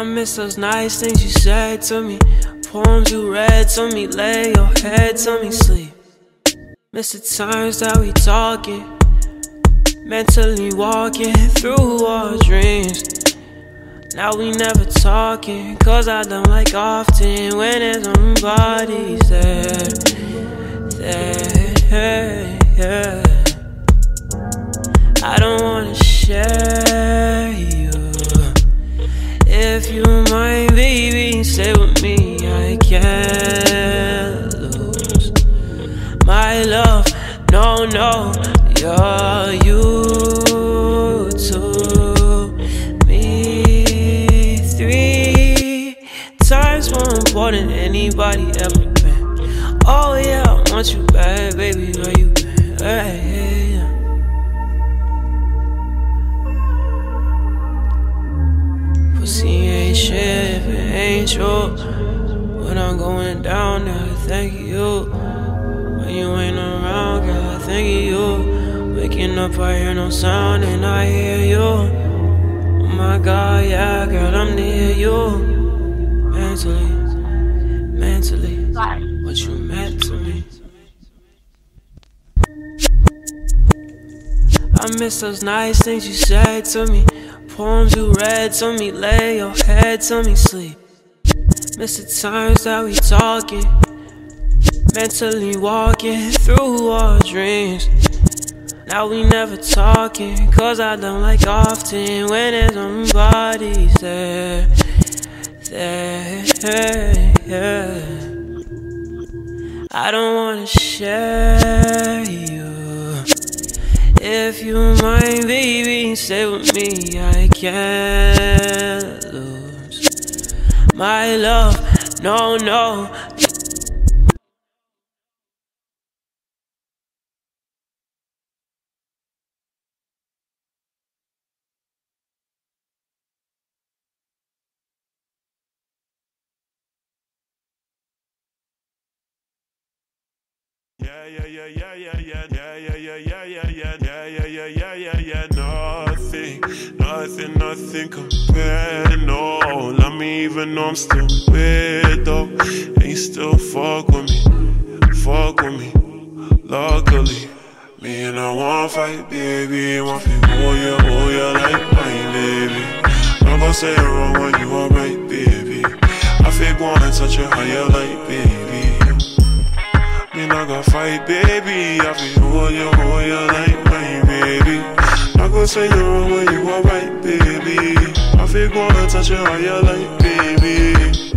I miss those nice things you said to me. Poems you read to me, lay your head to me, sleep. Miss the times that we talking, mentally walking through our dreams. Now we never talking, cause I don't like often when there's somebody there, there, yeah. I don't wanna share can't lose my love. No, no, you're you to me. Three times more important than anybody ever been. Oh yeah, I want you back, baby. Where you been? Hey. Pussy ain't shit ain't true. When I'm going down there, thank you. When you ain't around, girl, I thank you. Waking up, I hear no sound and I hear you. Oh my god, yeah, girl, I'm near you. Mentally, mentally, what you meant to me. I miss those nice things you said to me. Poems you read to me, lay your head to me, sleep. Miss the times that we talking, mentally walking through our dreams. Now we never talking, cause I don't like often when there's somebody there, there. I don't wanna share you. If you mind, baby, stay with me. I lose my love. No, no. Yeah, yeah, yeah, yeah, yeah, yeah, yeah, yeah, yeah, yeah, yeah, yeah, yeah, yeah, yeah, yeah, yeah, nothing, nothing, nothing compared, me even know I'm still weird though, and you still fuck with me, fuck with me, luckily, me and I want fight, baby, want to oh yeah, oh yeah, like mine, baby, I'm gonna say it wrong when you alright, baby, I fake wanna touch how you like, baby. Me not gonna fight, baby. I feel hold you, hold you like gon' say you're wrong when you are right, baby. I feel gonna touch you how you like, baby.